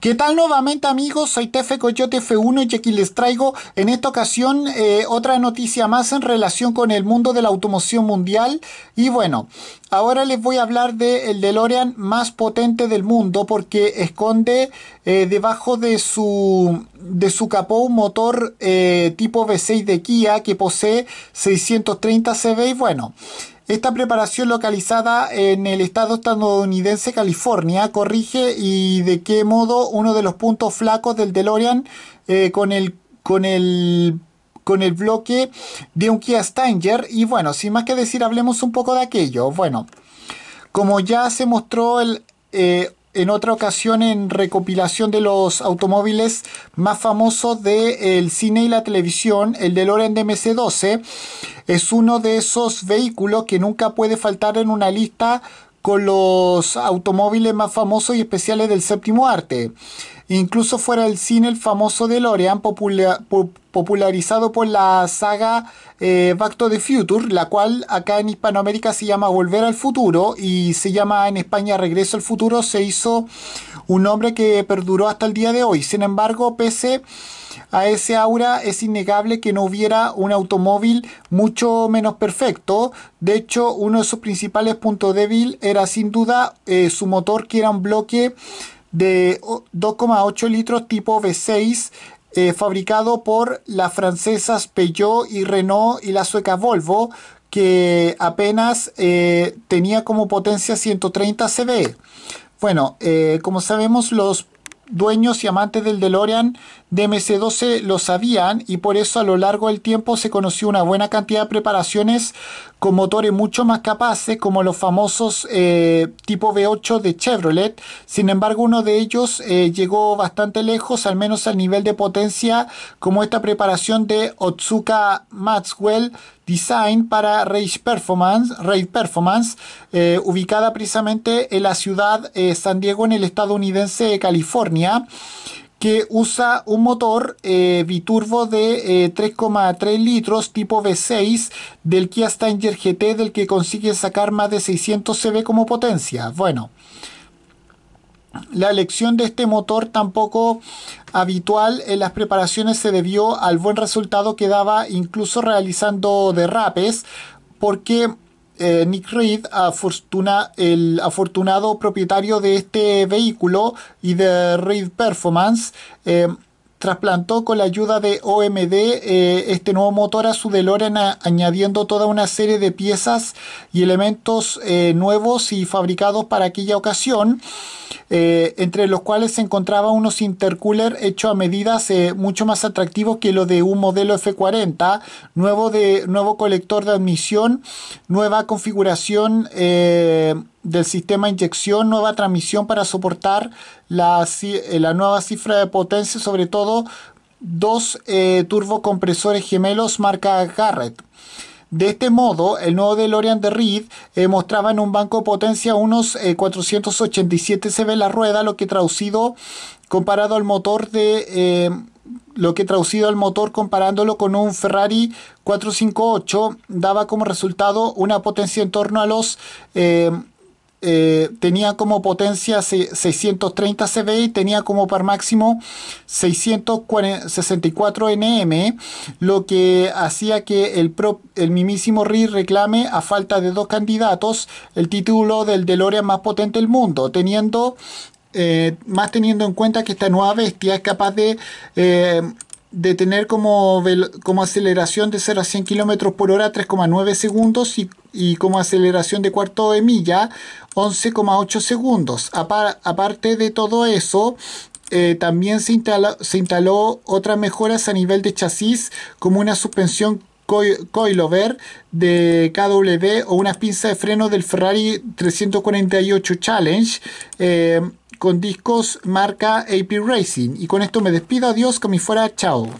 ¿Qué tal nuevamente amigos? Soy Tefe Coyote F1 y aquí les traigo en esta ocasión eh, otra noticia más en relación con el mundo de la automoción mundial. Y bueno, ahora les voy a hablar del el DeLorean más potente del mundo porque esconde eh, debajo de su, de su capó un motor eh, tipo V6 de Kia que posee 630 CV y bueno. Esta preparación localizada en el estado estadounidense California corrige y de qué modo uno de los puntos flacos del DeLorean eh, con el con el con el bloque de un Kia Stinger y bueno, sin más que decir, hablemos un poco de aquello. Bueno, como ya se mostró el, eh, en otra ocasión en recopilación de los automóviles más famosos del cine y la televisión, el DeLorean DMC-12 es uno de esos vehículos que nunca puede faltar en una lista con los automóviles más famosos y especiales del séptimo arte. Incluso fuera del cine, el famoso DeLorean, popularizado por la saga eh, Back to the Future, la cual acá en Hispanoamérica se llama Volver al Futuro y se llama en España Regreso al Futuro, se hizo un nombre que perduró hasta el día de hoy. Sin embargo, pese a ese aura es innegable que no hubiera un automóvil mucho menos perfecto. De hecho, uno de sus principales puntos débiles era sin duda eh, su motor que era un bloque de 2,8 litros tipo V6 eh, fabricado por las francesas Peugeot y Renault y la sueca Volvo que apenas eh, tenía como potencia 130 CV. Bueno, como sabemos los dueños y amantes del DeLorean DMC-12 lo sabían y por eso a lo largo del tiempo se conoció una buena cantidad de preparaciones con motores mucho más capaces como los famosos eh, tipo V8 de Chevrolet. Sin embargo, uno de ellos eh, llegó bastante lejos, al menos al nivel de potencia como esta preparación de Otsuka Maxwell Design para Race Performance, Performance eh, ubicada precisamente en la ciudad San Diego en el estadounidense de California que usa un motor eh, biturbo de 3,3 eh, litros tipo V6 del Kia Stinger GT del que consigue sacar más de 600 CV como potencia. Bueno, la elección de este motor tampoco habitual en las preparaciones se debió al buen resultado que daba incluso realizando derrapes porque eh, Nick Reed, el afortunado propietario de este vehículo y de Reed Performance, eh, trasplantó con la ayuda de OMD eh, este nuevo motor a su DeLorean añadiendo toda una serie de piezas y elementos nuevos y fabricados para aquella ocasión. Eh, entre los cuales se encontraba unos intercooler hechos a medidas eh, mucho más atractivos que lo de un modelo F40, nuevo, de, nuevo colector de admisión, nueva configuración eh, del sistema de inyección, nueva transmisión para soportar la, la nueva cifra de potencia, sobre todo dos turbocompresores gemelos marca Garrett. De este modo, el nuevo DeLorean de Reed eh, mostraba en un banco de potencia unos 487 CV la rueda, lo que traducido comparado al motor de eh, lo que traducido al motor comparándolo con un Ferrari 458 daba como resultado una potencia en torno a los eh, tenía como potencia 630 CV y tenía como par máximo 664 NM, lo que hacía que el, el mismísimo Reed reclame, a falta de dos candidatos, el título del DeLorean más potente del mundo, teniendo eh, más teniendo en cuenta que esta nueva bestia es capaz de eh, de tener como, como aceleración de 0 a 100 km por hora 3,9 segundos y, y, como aceleración de cuarto de milla 11,8 segundos. aparte de todo eso, eh, también se instaló, otras mejoras a nivel de chasis como una suspensión coilover de KW o una pinza de freno del Ferrari 348 Challenge. Eh, con discos marca AP Racing. Y con esto me despido. Adiós, como fuera. Chao.